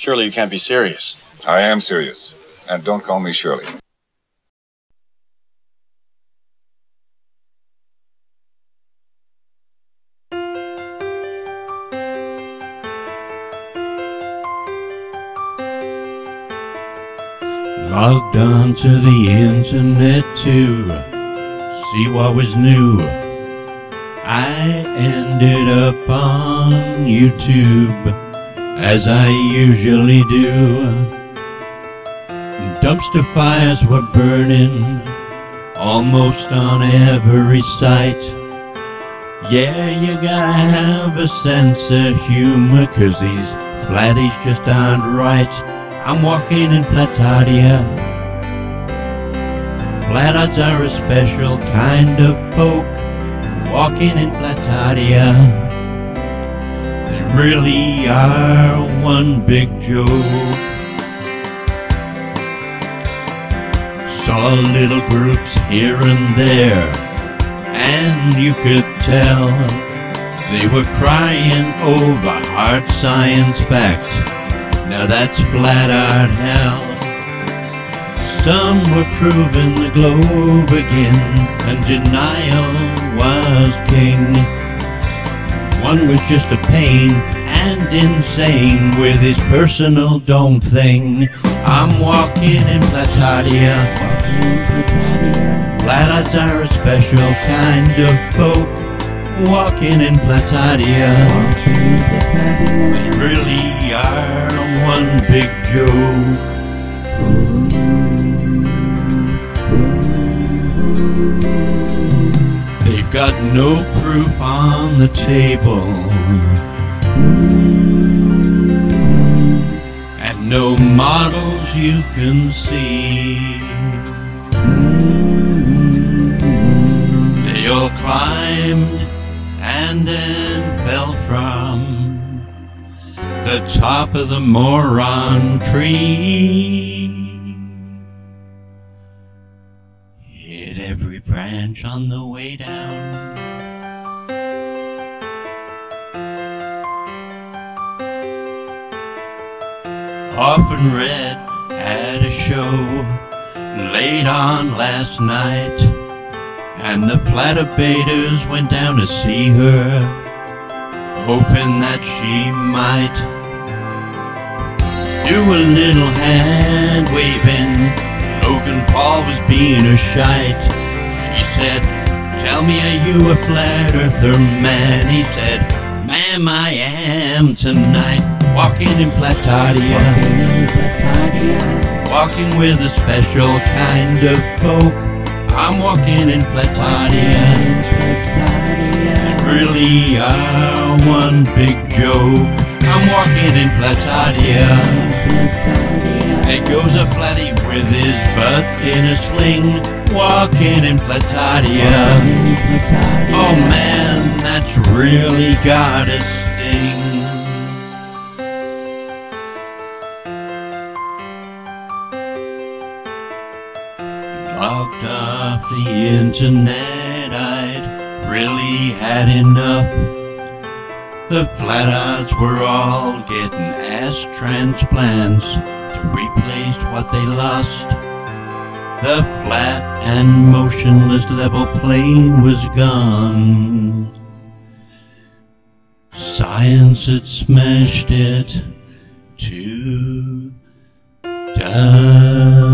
Surely you can't be serious. I am serious. And don't call me Shirley. Logged on to the internet to see what was new. I ended up on YouTube, as I usually do. Dumpster fires were burning almost on every site. Yeah, you gotta have a sense of humor, cause these flatties just aren't right. I'm walking in Flatardia. Flatards are a special kind of folk. Walking in Flatardia. Really are one big joke. Saw little groups here and there, and you could tell they were crying over hard science facts. Now that's flat out hell. Some were proving the globe again, and denial was king. One was just a pain and insane with his personal dome thing. I'm walking in Flatardia. Flatards are a special kind of folk. Walking in Flatardia. They really are one big joke. They've got no on the table. And no models you can see. They all climbed and then fell from the top of the moron tree. Hit every branch on the way down. Often read at a show late on last night, and the Platabaters went down to see her hoping that she might do a little hand waving. Logan Paul was being a shite. She said, Tell me, are you a flat earther man? He said, Ma'am, I am tonight. Walking in Flatardia. Walking with a special kind of folk. I'm walking in Flatardia really are one big joke. I'm walking in Flatardia. There goes a flatty with his butt in a sling, walking in Platadia. Oh man, that's really got a Logged off the internet, I'd really had enough. The Flatards were all getting ass transplants to replace what they lost. The flat and motionless level plane was gone. Science had smashed it to dust.